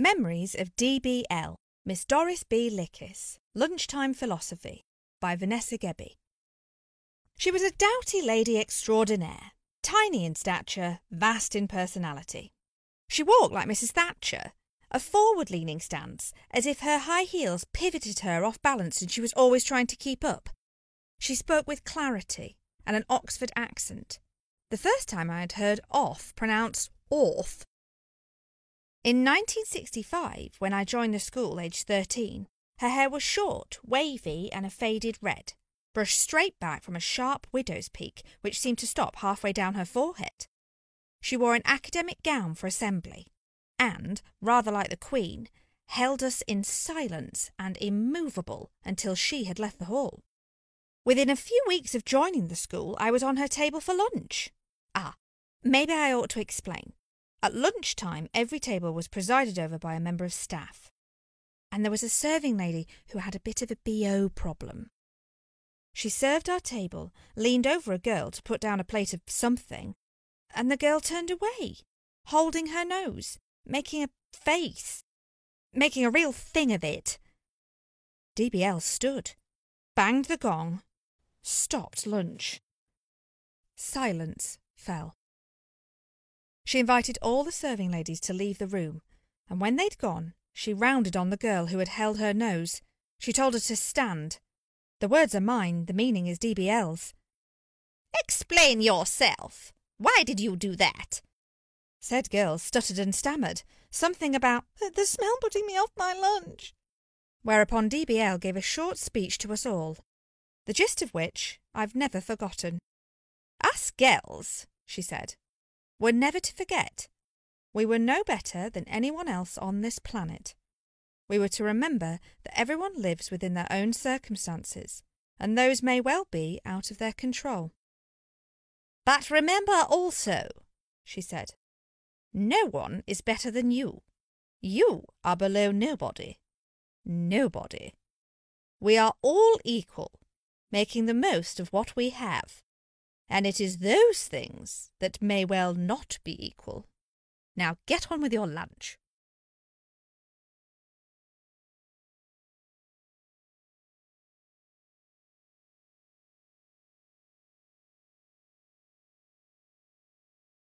Memories of DBL, Miss Doris B. Lickes, Lunchtime Philosophy, by Vanessa Gebbie. She was a doughty lady extraordinaire, tiny in stature, vast in personality. She walked like Mrs. Thatcher, a forward leaning stance, as if her high heels pivoted her off balance and she was always trying to keep up. She spoke with clarity and an Oxford accent. The first time I had heard off pronounced orth in 1965, when I joined the school aged 13, her hair was short, wavy, and a faded red, brushed straight back from a sharp widow's peak which seemed to stop halfway down her forehead. She wore an academic gown for assembly, and, rather like the Queen, held us in silence and immovable until she had left the hall. Within a few weeks of joining the school, I was on her table for lunch. Ah, maybe I ought to explain. At lunchtime, every table was presided over by a member of staff. And there was a serving lady who had a bit of a BO problem. She served our table, leaned over a girl to put down a plate of something, and the girl turned away, holding her nose, making a face, making a real thing of it. DBL stood, banged the gong, stopped lunch. Silence fell. She invited all the serving ladies to leave the room, and when they'd gone, she rounded on the girl who had held her nose. She told her to stand. The words are mine, the meaning is DBL's. Explain yourself. Why did you do that? Said girl stuttered and stammered, something about the smell putting me off my lunch. Whereupon DBL gave a short speech to us all, the gist of which I've never forgotten. Us girls, she said, were never to forget. We were no better than anyone else on this planet. We were to remember that everyone lives within their own circumstances, and those may well be out of their control. But remember also, she said, no one is better than you. You are below nobody. Nobody. We are all equal, making the most of what we have and it is those things that may well not be equal. Now get on with your lunch.